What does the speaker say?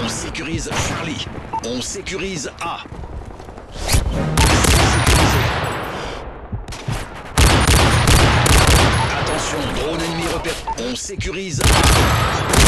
On sécurise Charlie. On sécurise A. Attention, drone ennemi repère. On sécurise A.